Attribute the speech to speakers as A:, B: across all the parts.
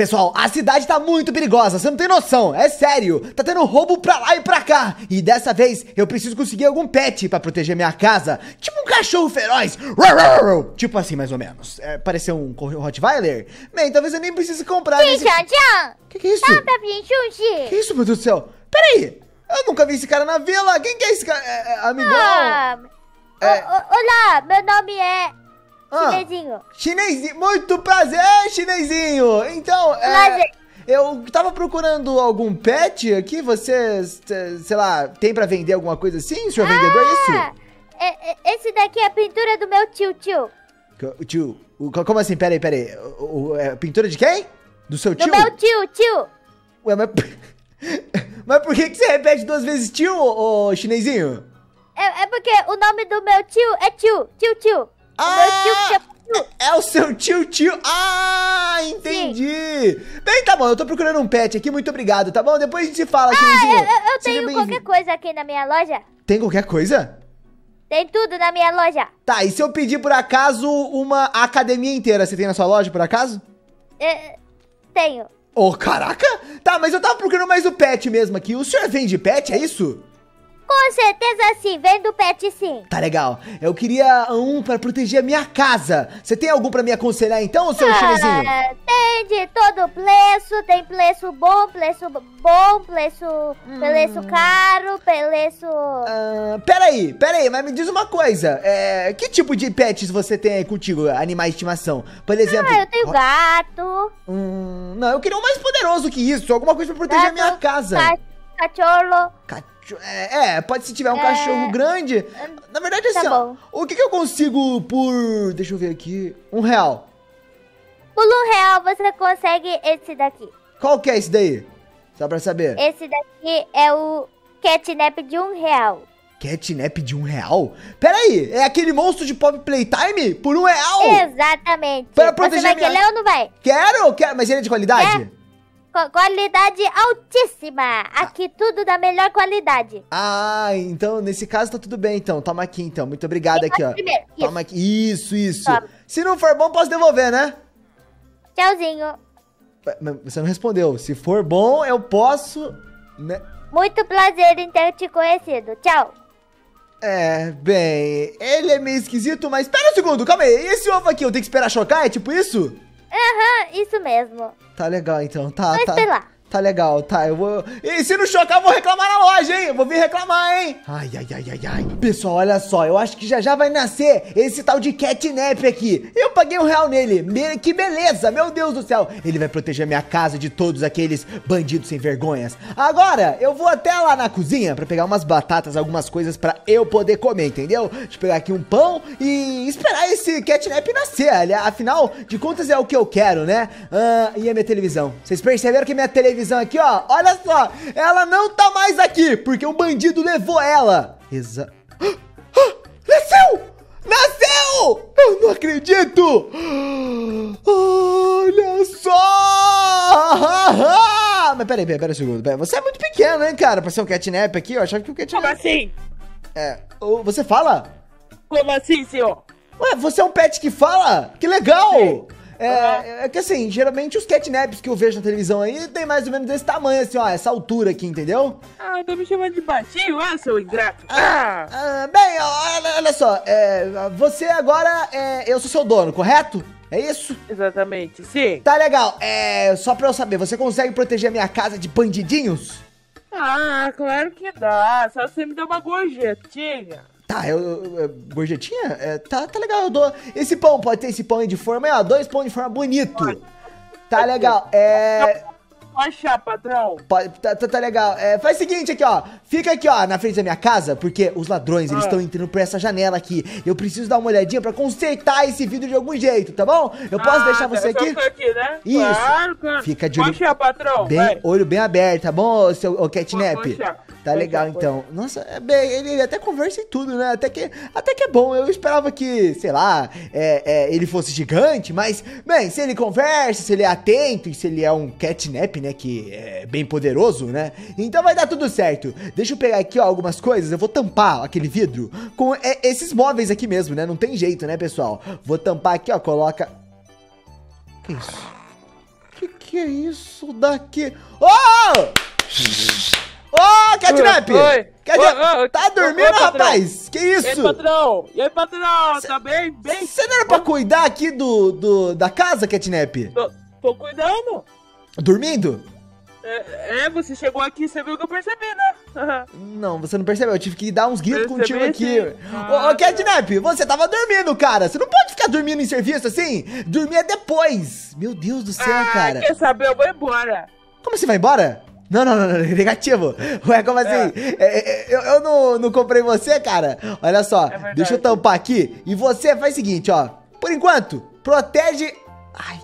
A: Pessoal, a cidade tá muito perigosa, você não tem noção, é sério. Tá tendo roubo pra lá e pra cá. E dessa vez eu preciso conseguir algum pet pra proteger minha casa. Tipo um cachorro feroz. Tipo assim, mais ou menos. É, pareceu um Rottweiler. Bem, talvez eu nem precise comprar.
B: Sim, Tchan, Tchan.
A: Que que é isso?
B: Dá pra Xuxi.
A: Que isso, meu Deus do céu? Peraí, eu nunca vi esse cara na vila. Quem que é esse cara? É, é, amigão?
B: Ah,
A: É.
B: o- o- olá, meu nome é
A: Ah.
B: Chinesinho.
A: Chinesinho, muito prazer, chinesinho. Então, é,
B: Prazer.
A: eu tava procurando algum pet aqui. Você, sei lá, tem pra vender alguma coisa assim, senhor vendedor? É
B: Ah,
A: isso?
B: é- é- esse daqui é a pintura do meu tio, tio.
A: Tio, o- co- como assim? Peraí, peraí. O, o- é pintura de quem? Do seu
B: Do
A: tio?
B: meu tio, tio.
A: Ué, mas, mas por que, que você repete duas vezes tio, ô, ô, chinesinho?
B: É, é porque o nome do meu tio é tio, tio, tio. O meu tio tio.
A: É o seu tio tio. Ah, entendi. Bem, tá bom, eu tô procurando um pet aqui, muito obrigado, tá bom? Depois a gente se fala,
B: Ah,
A: chinesinho.
B: eu, eu- eu tenho qualquer coisa aqui na minha loja.
A: Tem qualquer coisa?
B: Tem tudo na minha loja.
A: Tá, e se eu pedir por acaso uma academia inteira, você tem na sua loja por acaso?
B: É, tenho.
A: Ô, caraca! Tá, mas eu tava procurando mais o pet mesmo aqui. O senhor vende pet, é isso?
B: Com certeza sim, vem do pet sim.
A: Tá legal. Eu queria um pra proteger a minha casa. Você tem algum pra me aconselhar então, seu chinesinho?
B: Ah, tem de todo preço, tem preço bom, preço bom, preço, preço caro, preço...
A: Ah, peraí, peraí, mas me diz uma coisa. É, que tipo de pets você tem aí contigo, animais de estimação? Por exemplo.
B: Ah, eu tenho gato,
A: Hum, não, eu queria um mais poderoso que isso. Alguma coisa pra proteger a minha
B: gato,
A: casa.
B: ca- cachorro.
A: É, é, pode se tiver um
B: É.
A: cachorro grande. Na verdade,
B: Tá
A: assim, ó,
B: bom.
A: o que, que eu consigo por. Deixa eu ver aqui. Um real.
B: Por um real você consegue esse daqui.
A: Qual que é esse daí? Só pra saber.
B: Esse daqui é o catnap de um real.
A: Catnap de um real? Peraí, é aquele monstro de Pop Playtime? Por um real?
B: Exatamente.
A: Pra
B: você
A: proteger
B: vai
A: minha-
B: querer ou não vai?
A: Quero, quero, mas ele é de qualidade?
B: Co- qualidade altíssima. Aqui tudo da melhor qualidade.
A: Ah, então nesse caso tá tudo bem, então. Toma aqui, então. Muito obrigado aqui, ó.
B: Primeiro, isso.
A: Toma aqui. Isso, isso.
B: Toma.
A: Se não for bom, posso devolver, né?
B: Tchauzinho.
A: Você não respondeu. Se for bom, eu posso. Né?
B: Muito prazer em ter te conhecido. Tchau.
A: É, bem. Ele é meio esquisito, mas. Espera um segundo, calma aí. E esse ovo aqui, eu tenho que esperar chocar? É tipo isso?
B: Aham, isso mesmo.
A: Tá legal, então. Tá,
B: Vai
A: tá.
B: esperar.
A: Tá legal, tá. Eu vou. E se não chocar, eu vou reclamar na loja, hein? Vou vir reclamar, hein? Ai, ai, ai, ai, ai. Pessoal, olha só. Eu acho que já já vai nascer esse tal de catnap aqui. Eu paguei um real nele. Me- Que beleza, meu Deus do céu. Ele vai proteger minha casa de todos aqueles bandidos sem vergonhas. Agora, eu vou até lá na cozinha pra pegar umas batatas, algumas coisas pra eu poder comer, entendeu? Deixa eu pegar aqui um pão e esperar esse catnap nascer. Afinal de contas, é o que eu quero, né? Ah, e a minha televisão? Vocês perceberam que minha televisão aqui, ó, olha só, ela não tá mais aqui, porque um bandido levou ela. Exa... Ah, Nasceu! Nasceu! Eu não acredito! Olha só! Mas peraí, peraí, peraí um segundo. Peraí, Você é muito pequeno, hein, cara, pra ser um catnap aqui. Eu achava que o catnap...
C: Como assim?
A: É, você fala?
C: Como assim, senhor?
A: Ué, você é um pet que fala? Que legal!
C: Sim.
A: É, é que assim, geralmente os catnaps que eu vejo na televisão aí tem mais ou menos desse tamanho, assim, ó, essa altura aqui, entendeu?
C: Ah, tá me chamando de baixinho, ah, seu ingrato. Ah,
A: Ah, bem, ó, olha, olha só, é, você agora, é, eu sou seu dono, correto? É isso?
C: exatamente, sim.
A: Tá legal, é, só pra eu saber, você consegue proteger a minha casa de bandidinhos?
C: Ah, claro que dá. Só você me dá uma gorjetinha.
A: Tá, eu, eu- gorjetinha? É, tá, tá legal, eu dou. Esse pão, pode ter esse pão aí de forma, aí, ó, dois pão de forma bonito. Tá legal, é...
C: Patrão.
A: Pode, tá, tá, tá legal. É, faz o seguinte aqui, ó. Fica aqui, ó, na frente da minha casa, porque os ladrões, eles
C: Ah.
A: estão entrando por essa janela aqui. Eu preciso dar uma olhadinha pra consertar esse vidro de algum jeito, tá bom? Eu posso
C: Ah,
A: deixar você aqui?
C: aqui, né?
A: Isso.
C: Claro, claro.
A: Fica de olho-
C: Pode patrão.
A: Bem,
C: vai.
A: olho bem aberto, tá bom, seu ô, catnap?
C: Pode deixar.
A: Tá
C: Pode
A: legal, então. Nossa, é bem, ele, ele até conversa e tudo, né? Até que, até que é bom. Eu esperava que, sei lá, é, é, ele fosse gigante, mas, bem, se ele conversa, se ele é atento e se ele é um catnap, né? Que é bem poderoso, né? Então vai dar tudo certo. Deixa eu pegar aqui, ó, algumas coisas. Eu vou tampar aquele vidro com é, esses móveis aqui mesmo, né? Não tem jeito, né, pessoal? Vou tampar aqui, ó, coloca. Que isso? Que, que é isso daqui? Ô! Ô, Catnap!
C: Oi. Oi,
A: tá dormindo,
C: oi,
A: rapaz? Que
C: E aí,
A: isso?
C: patrão? E aí, patrão? Tá bem? Bem?
A: Você não era pra cuidar aqui do, do, da casa, Catnap?
C: Tô, tô cuidando.
A: Dormindo?
C: É, é, você chegou aqui, você viu que eu percebi, né?
A: Não, você não percebeu. Eu tive que dar uns gritos
C: Percebi,
A: contigo aqui.
C: sim.
A: Ô, ô,
C: Ah,
A: Catnap, você tava dormindo, cara. Você não pode ficar dormindo em serviço assim. Dormir é depois. Meu Deus do céu,
C: ah,
A: cara.
C: quer saber? Eu vou embora.
A: Como você vai embora? Não, não, não, não, negativo. Ué, como assim? É, é, eu eu não, não comprei você, cara. Olha só,
C: verdade.
A: deixa eu tampar aqui. E você faz o seguinte, ó. Por enquanto, protege. Ai,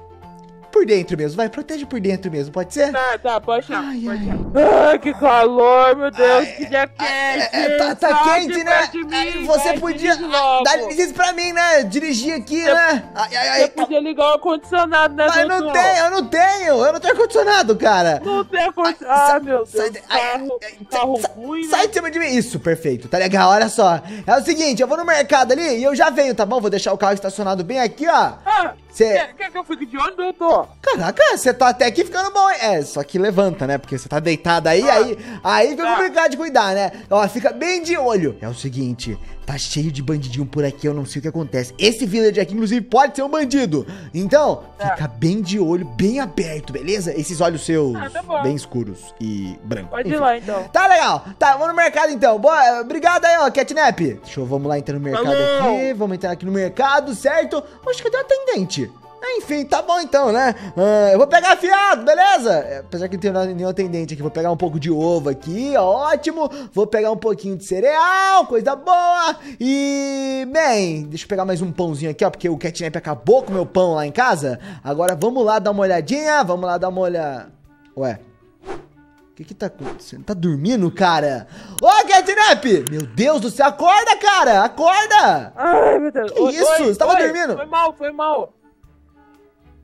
A: por dentro mesmo. Vai, protege por dentro mesmo, pode ser?
C: Tá, tá, pode.
A: Ai,
C: pode
A: ai.
C: Ai, que calor, meu Deus,
A: Ai,
C: que dia quente.
A: É, tá, tá quente, né?
C: mim,
A: você podia dar licença pra mim, né? Dirigir aqui, né? Ai, ai,
C: Você
A: ai.
C: podia ligar o ar-condicionado, né,
A: Mas eu não tenho, eu não tenho. Eu não tenho ar-condicionado, cara.
C: Não tem ar-condicionado. Ah, meu Deus,
A: sai
C: carro, carro
A: sai-
C: ruim, né?
A: Sai de cima de mim. Isso, perfeito. Tá legal, olha só. É o seguinte, eu vou no mercado ali e eu já venho, tá bom? Vou deixar o carro estacionado bem aqui, ó.
C: Ah,
A: Cê-
C: quer, que eu fique de olho, doutor?
A: Caraca, você tá até aqui ficando bom, hein? É, só que levanta, né? Porque você tá deitado aí,
C: Ah.
A: aí, aí fica
C: Tá.
A: complicado de cuidar, né? Ó, fica bem de olho. É o seguinte, tá cheio de bandidinho por aqui, eu não sei o que acontece. Esse village aqui, inclusive, pode ser um bandido. Então,
C: Tá.
A: fica bem de olho, bem aberto, beleza? Esses olhos seus,
C: Ah, tá
A: bem escuros e brancos.
C: Pode ir
A: Enfim.
C: lá, então.
A: Tá legal. Tá, vamos no mercado então. Boa, obrigado aí, ó, Catnap. Deixa eu, vamos lá entrar no mercado
C: Falou.
A: aqui. Vamos entrar aqui no mercado, certo? Acho que cadê o atendente? Ah, Enfim, tá bom então, né? Ah, eu vou pegar fiado, beleza? É, Apesar que não tem nenhum atendente aqui, vou pegar um pouco de ovo aqui, ótimo. Vou pegar um pouquinho de cereal, coisa boa. E, bem, deixa eu pegar mais um pãozinho aqui, ó, porque o Catnap acabou com o meu pão lá em casa. Agora vamos lá dar uma olhadinha, vamos lá dar uma olhada. Ué, o que que tá acontecendo? Tá dormindo, cara? Ô, Catnap! Meu Deus do céu, acorda, cara! Acorda!
C: Ai, meu Deus.
A: Que isso? Você tava dormindo?
C: Foi mal, foi mal.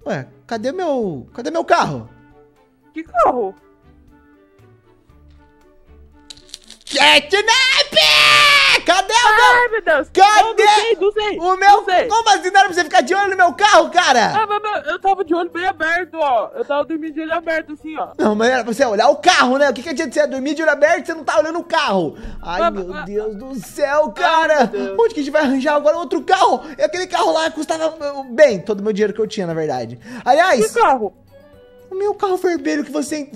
A: Ué, cadê meu... Cadê meu carro?
C: Que carro?
A: Catnap!
C: Ai, Deus.
A: Cadê
C: Não, não sei, não sei.
A: O meu...
C: Sei.
A: Como assim não era pra você ficar de olho no meu carro, cara?
C: Ah, mas, mas eu tava de olho bem aberto, ó. Eu tava dormindo de olho aberto, assim, ó.
A: Não, mas era pra você olhar o carro, né? O que que adianta você dormir de olho aberto e você não tá olhando o carro? Ai,
C: Ah,
A: meu
C: ah,
A: Deus do céu, cara!
C: Deus.
A: Onde que a gente vai arranjar agora outro carro? E aquele carro lá custava bem, todo o meu dinheiro que eu tinha, na verdade. Aliás,
C: Que carro?
A: O meu carro vermelho que você...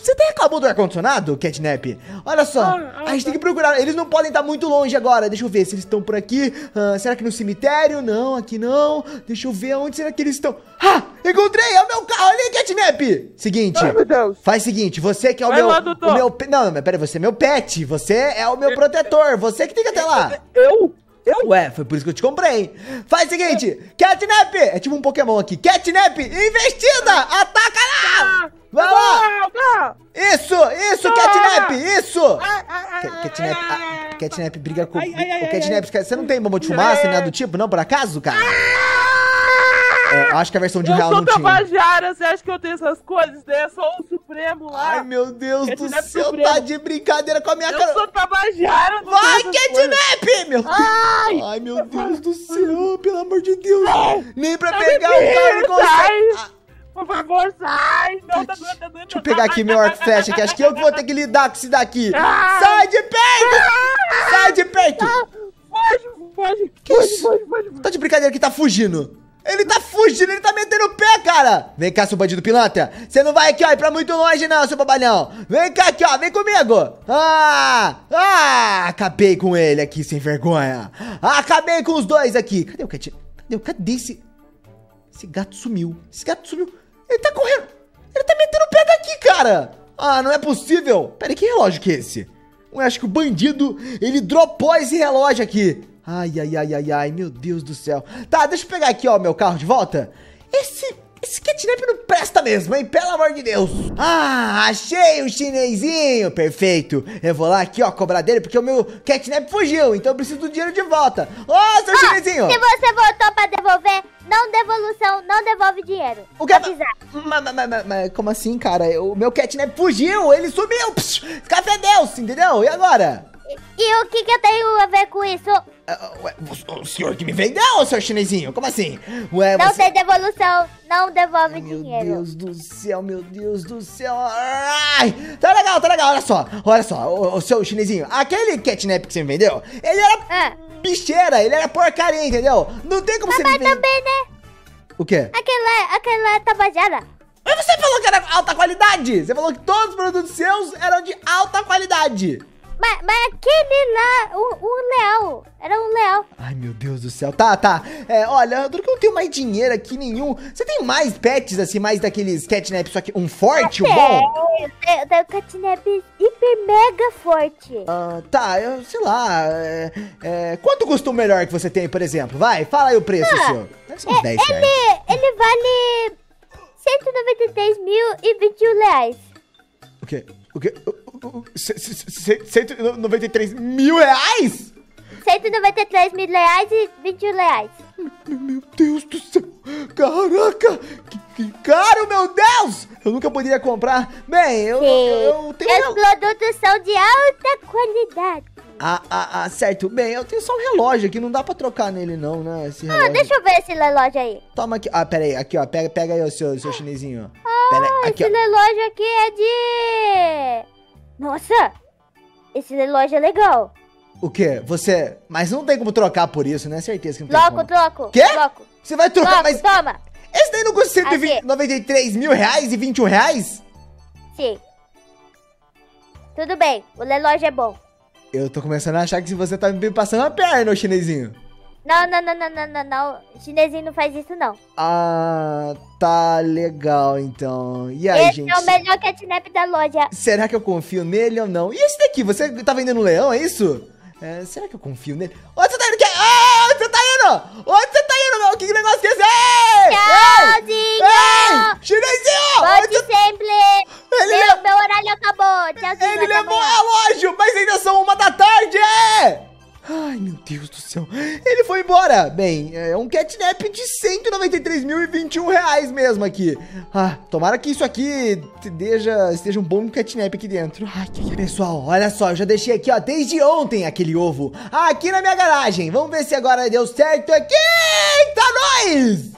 A: Você até reclamou do ar-condicionado, Catnap? Olha só,
C: Ah, ah,
A: a gente
C: tá.
A: tem que procurar. Eles não podem estar muito longe agora. Deixa eu ver se eles estão por aqui. Ah, será que no cemitério? Não, aqui não. Deixa eu ver onde será que eles estão. Ah, encontrei! É o meu carro ali, Catnap! Seguinte,
C: Ai, meu Deus.
A: faz o seguinte, você que é o
C: Vai
A: meu...
C: lá,
A: o meu não, não, pera você é meu pet. Você é o meu protetor. Você que tem que até lá.
C: Eu? Eu?
A: Ué, foi por isso que eu te comprei. Faz o seguinte, Catnap, é tipo um Pokémon aqui. Catnap, investida, ataca lá.
C: Ah,
A: Vai lá.
C: Não, não.
A: Isso, isso,
C: Ah.
A: Catnap, isso. Catnap, ah, Catnap briga com... O Catnap, você não tem bomba de fumaça, nem nada do tipo, não, por acaso, cara? É, eu acho que a versão de
C: Eu
A: real
C: sou
A: não tinha.
C: tabajara, você acha que eu tenho essas coisas? né? Eu sou o Supremo lá.
A: Ai, meu Deus do
C: Catnap
A: céu,
C: Supremo.
A: tá de brincadeira com a minha
C: eu
A: cara.
C: sou tabajara.
A: Vai. Catnap! Meu.
C: Ai!
A: Ai, meu Deus do céu, pelo amor de Deus. Nem pra pegar o carro consegue.
C: sai.
A: Ah,
C: Por favor, sai! Não, tá doendo, tá doendo.
A: Deixa eu pegar aqui meu arco flecha, que acho que eu que vou ter que lidar com isso daqui.
C: Ah!
A: Sai de perto! Sai de perto!
C: Foge, foge, foge,
A: isso?
C: foge, foge, foge.
A: Tá de brincadeira que tá fugindo. Ele tá fugindo, ele tá metendo o pé, cara. Vem cá, seu bandido pilantra. Você não vai aqui, ó, ir pra muito longe não, seu babalhão. Vem cá aqui, ó, vem comigo. Ah, ah, acabei com ele aqui, sem vergonha. Acabei com os dois aqui. Cadê o Cat? Cadê o? Cadê esse? Esse gato sumiu. Esse gato sumiu. Ele tá correndo. Ele tá metendo o pé daqui, cara. Ah, não é possível. Pera aí, que relógio que é esse? Eu acho que o bandido, ele dropou esse relógio aqui. Ai, ai, ai, ai, ai, meu Deus do céu. Tá, deixa eu pegar aqui, ó, meu carro de volta. Esse, esse catnap não presta mesmo, hein? Pelo amor de Deus. Ah, achei o chinesinho. Perfeito. Eu vou lá aqui, ó, cobrar dele, porque o meu catnap fugiu. Então eu preciso do dinheiro de volta. Ô, seu chinesinho.
B: Se você voltou pra devolver, não devolução, não devolve dinheiro.
A: O que? Mas, mas, mas, mas como assim, cara? O meu catnap fugiu, ele sumiu. Psh, Café Deus, entendeu? E agora?
B: E, o que que eu tenho a ver com isso?
A: ah, ué, o, o senhor que me vendeu, seu chinesinho? Como assim? Ué,
B: Não
A: você...
B: tem devolução, não devolve
A: Meu
B: dinheiro.
A: Deus do céu, meu Deus do céu. Ai, tá legal, tá legal. Olha só, olha só, o, o seu chinesinho. Aquele catnap que você me vendeu, ele era
B: Ah,
A: bicheira, ele era porcaria, entendeu? Não tem como você me
B: mas
A: vender.
B: também, né?
A: O quê?
B: Aquela, aquela é tabajara.
A: Mas você falou que era alta qualidade. Você falou que todos os produtos seus eram de alta qualidade.
B: Mas, mas aquele lá, o, o leão, era um leão.
A: Ai, meu Deus do céu. Tá, tá. É, olha, duro que eu não tenho mais dinheiro aqui nenhum. Você tem mais pets, assim, mais daqueles catnap, só que um forte, um bom?
B: É, tem, tem o catnap hiper mega forte.
A: Ah, tá, eu sei lá. É, é, quanto custa o melhor que você tem, por exemplo? Vai, fala aí o preço,
B: Ah,
A: senhor. Deve ser uns 10 reais.
B: Ele, ele vale 193 mil e 21 reais.
A: O quê? O quê? O- o- o- c- c- c- 193 mil reais?
B: 193 mil reais e 21 reais.
A: Meu Deus do céu! Caraca! Que, que caro, meu Deus! Eu nunca poderia comprar. Bem, eu, eu, eu tenho.
B: Os produtos são de alta qualidade.
A: Ah, ah, ah, certo. Bem, eu tenho só um relógio aqui, não dá pra trocar nele, não, né? Esse
B: Ah,
A: relógio.
B: deixa eu ver esse relógio aí.
A: Toma aqui. Ah, pera aí, aqui, ó. Pega, pega aí o seu, seu chinesinho, ó. Pera
B: Ah,
A: aqui,
B: esse
A: ó.
B: relógio aqui é de... Nossa! Esse relógio é legal.
A: O quê? Você. Mas não tem como trocar por isso, né? Certeza que não tem
B: Troco,
A: como.
B: troco.
A: Quê?
B: Troco.
A: Você vai trocar,
B: Troco,
A: mas.
B: toma.
A: Esse daí não custa
B: Aqui.
A: 193 mil reais e 21 reais?
B: Sim. Tudo bem, o relógio é bom.
A: Eu tô começando a achar que você tá me passando a perna, ô chinesinho.
B: Não, não, não, não, não, não, não. O chinesinho não faz isso, não.
A: Ah, tá legal então. E aí,
B: Esse
A: gente?
B: é o melhor catnap da loja.
A: Será que eu confio nele ou não? E esse daqui, você tá vendendo um leão, é isso? É, será que eu confio nele? Onde você tá indo? Que... Ah, você tá indo? Embora. Bem, é um catnap de 193.021 reais mesmo aqui. Ah, tomara que isso aqui esteja, esteja um bom catnap aqui dentro. Ai, Pessoal, olha só, eu já deixei aqui, ó, desde ontem aquele ovo aqui na minha garagem. Vamos ver se agora deu certo aqui. Eita, nós!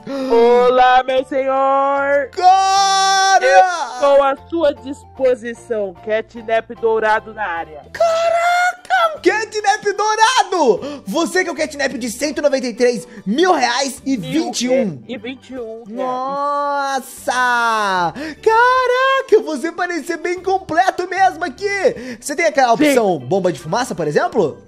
C: Olá, meu senhor!
A: Cara!
C: Estou à sua disposição. Catnap dourado na área.
A: Caraca, um catnap dourado! Você que é o catnap de 193 mil reais e 21.
C: E 21. né?
A: Nossa! Caraca, você parece bem completo mesmo aqui! Você tem aquela opção bomba de fumaça, por exemplo?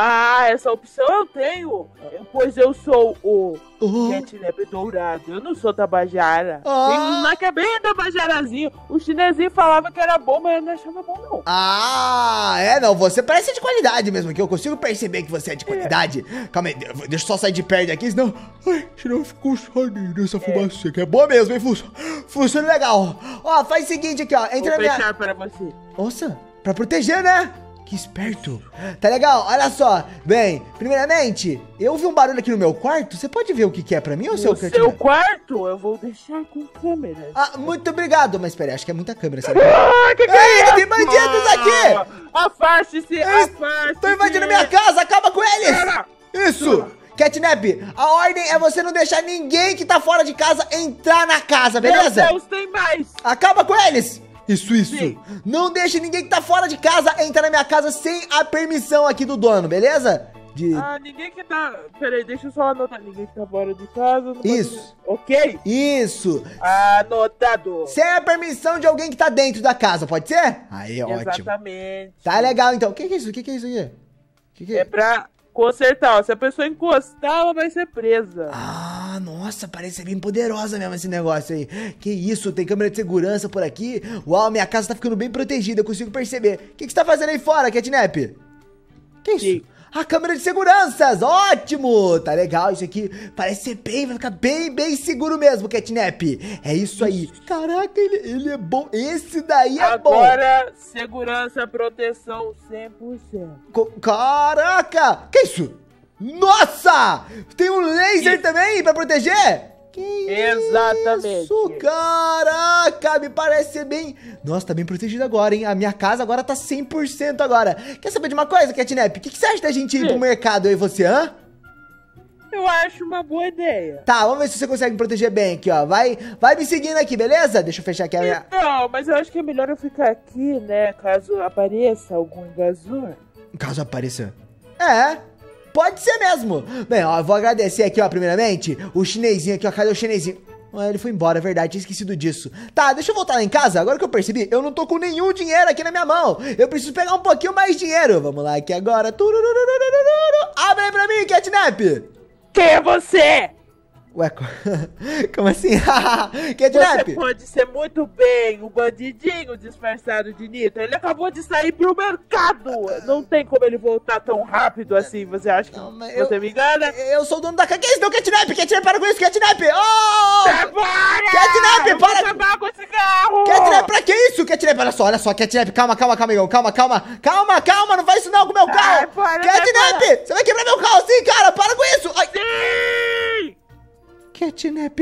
C: Ah, essa opção eu tenho. Pois eu sou o
A: Oh.
C: Catnap dourado. Eu não sou tabajara.
A: Ah.
C: Tem um lá que é bem tabajarazinho. O chinesinho falava que era bom, mas eu não achava bom, não.
A: Ah, é, não, você parece de qualidade mesmo aqui, eu consigo perceber que você é de qualidade. Calma aí, deixa eu só sair de perto aqui, senão... Ai, senão eu fico saindo dessa fumaça que é boa mesmo, hein, Fuso? Funciona legal. Ó, faz o seguinte aqui, ó, entra
C: Vou
A: na minha...
C: fechar para você.
A: Nossa, pra proteger, né? Que esperto. Tá legal, olha só. Bem, primeiramente, eu ouvi um barulho aqui no meu quarto. Você pode ver o que, que é pra mim ou seu
C: O seu quarto eu vou deixar com câmera.
A: Ah, muito obrigado. Mas peraí, acho que é muita câmera, sabe?
C: Ah, que que
A: Ei,
C: é isso?
A: tem bandidos aqui!
C: Ah, Afaste-se, afaste-se!
A: Tô invadindo minha casa, acaba com eles! Isso! Catnap, a ordem é você não deixar ninguém que tá fora de casa entrar na casa, beleza?
C: Meu Deus, tem mais!
A: Acaba com eles! Isso, isso.
C: Sim.
A: Não deixe ninguém que tá fora de casa entrar na minha casa sem a permissão aqui do dono, beleza? De...
C: Ah, ninguém que tá... Peraí, deixa eu só anotar. Ninguém que tá fora de casa... não pode-
A: Isso.
C: Ok?
A: Isso.
C: Anotado.
A: Sem a permissão de alguém que tá dentro da casa, pode ser? Aí, ótimo.
C: Exatamente.
A: Tá legal, então. O que, que é isso? O que, que é isso aqui? O que, que
C: É pra consertar. ó. Se a pessoa encostar, ela vai ser presa.
A: Ah, nossa, parece ser bem poderosa mesmo esse negócio aí. Que isso, tem câmera de segurança por aqui. Uau, minha casa tá ficando bem protegida, eu consigo perceber. O que, que você tá fazendo aí fora, Catnap? Que isso?
C: Sim.
A: A câmera de seguranças, ótimo! Tá legal isso aqui, parece ser bem, vai ficar bem, bem seguro mesmo, Catnap. É isso aí. Caraca, ele, ele é bom, esse daí é bom.
C: Agora, segurança, proteção 100%.
A: Co- Caraca! Que isso? Nossa! Tem um laser
C: Isso.
A: também pra proteger? Que isso,
C: Exatamente.
A: caraca, me parece ser bem... Nossa, tá bem protegido agora, hein? A minha casa agora tá 100% agora. Quer saber de uma coisa, Catnap? O que, que você acha da gente ir
C: Sim.
A: pro mercado aí, você, hã?
C: Eu acho uma boa ideia.
A: Tá, vamos ver se você consegue me proteger bem aqui, ó. Vai, vai me seguindo aqui, beleza? Deixa eu fechar aqui a minha...
C: Não, mas eu acho que é melhor eu ficar aqui, né? Caso apareça algum invasor.
A: Caso apareça. É, pode ser mesmo. Bem, ó, vou agradecer aqui, ó, primeiramente, o chinesinho aqui, ó. Cadê o chinesinho? Ele foi embora, é verdade, tinha esquecido disso. Tá, deixa eu voltar lá em casa. Agora que eu percebi, eu não tô com nenhum dinheiro aqui na minha mão. Eu preciso pegar um pouquinho mais de dinheiro. Vamos lá aqui agora. Abre aí pra mim, Catnap.
C: Quem é você?
A: Ué, co- como assim?
C: Você
A: Catnap?
C: pode ser muito bem o bandidinho disfarçado de Nito. Ele acabou de sair pro mercado. Não tem como ele voltar tão rápido assim. Você acha que
A: Não,
C: você
A: eu-
C: me engana?
A: Eu sou o dono da casa. Que isso? Não, Catnap! Catnap, para com isso, Catnap! Oh!
C: Para!
A: Catnap,
C: Eu vou
A: para!
C: acabar com esse carro!
A: Catnap, pra que isso? Catnap, olha só, olha só, Catnap, calma, calma, calma, amigão, calma, calma, calma, calma, não faz isso não com o meu carro! Catnap, você vai quebrar meu carro assim, cara, para Catnap,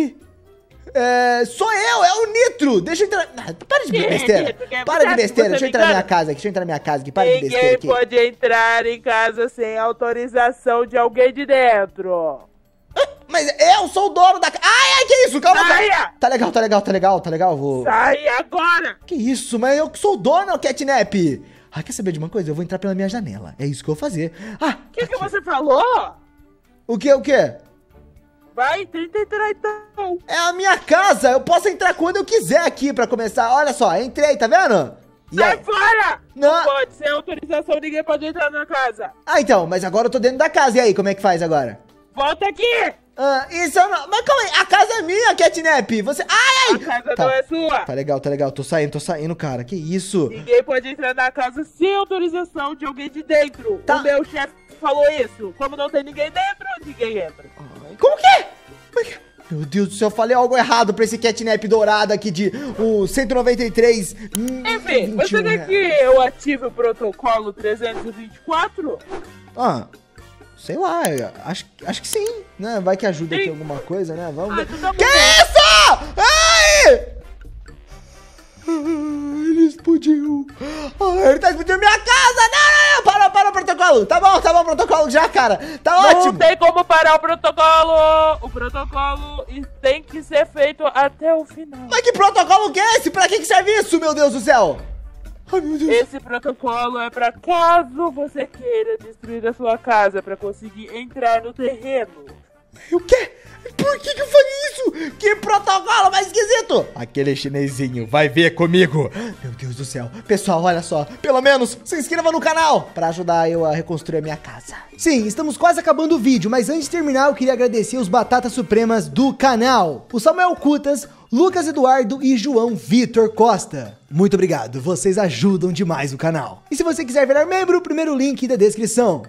A: é, sou eu, é o Nitro, deixa eu entrar, ah, para de besteira?
C: Quem-
A: para de besteira, deixa eu entrar na minha casa aqui, deixa eu entrar na minha casa aqui, para de besteira
C: Ninguém
A: aqui.
C: pode entrar em casa sem autorização de alguém de dentro.
A: Mas eu sou o dono da casa, ai, ai, que isso, calma, calma.
C: Saia!
A: Tá legal, tá legal, tá legal, tá legal, vou...
C: Sai agora!
A: Que isso, mas eu que sou o dono, Catnap! Ah, quer saber de uma coisa? Eu vou entrar pela minha janela. É isso que eu vou fazer. Ah,
C: O que, que você falou?
A: o que, o que?
C: Vai, tenta entrar então.
A: É a minha casa, eu posso entrar quando eu quiser aqui pra começar. Olha só, entrei, tá vendo? E
C: Sai
A: aí?
C: fora!
A: Não.
C: pode, sem autorização ninguém pode entrar na casa.
A: Ah, então, mas agora eu tô dentro da casa. E aí, como é que faz agora?
C: Volta aqui!
A: Ah, isso eu não... Mas calma aí, a casa é minha, Catnap. Você... Ai, ai!
C: A casa
A: Tá.
C: não é sua.
A: Tá legal, tá legal. Tô saindo, tô saindo, cara. Que isso?
C: Ninguém pode entrar na casa sem autorização de alguém de dentro.
A: Tá.
C: O meu chefe falou isso. Como não tem ninguém dentro, ninguém entra.
A: Ai, Como que é? Como é que- Meu Deus do céu, eu falei algo errado pra esse catnap dourado aqui de o 193. hum,
C: Enfim,
A: 21
C: você quer
A: reais.
C: que eu ative o protocolo 324?
A: Ah, sei lá, eu acho, acho que sim, né? Vai que ajuda aqui
C: Sim.
A: alguma coisa, né? Vamos
C: Ah,
A: ver.
C: então tá bom.
A: que isso? Ai! Ele explodiu. Ah, ele tá explodindo minha casa. Não, não, não. Para, para o protocolo. Tá bom, tá bom o protocolo já, cara. Tá
C: Não
A: ótimo.
C: tem como parar o protocolo! O protocolo tem que ser feito até o final.
A: Mas que protocolo que é esse? Pra que que serve isso, meu Deus do céu? Ai, meu Deus.
C: Esse protocolo é pra caso você queira destruir a sua casa pra conseguir entrar no terreno.
A: O quê? Por que que eu falei isso? Que protocolo mais esquisito! Aquele chinesinho vai ver comigo. Meu Deus do céu. Pessoal, olha só. Pelo menos se inscreva no canal para ajudar eu a reconstruir a minha casa. Sim, estamos quase acabando o vídeo, mas antes de terminar eu queria agradecer os batatas supremas do canal. O Samuel Cutas, Lucas Eduardo e João Vitor Costa. Muito obrigado, vocês ajudam demais o canal. E se você quiser virar membro, primeiro link da descrição.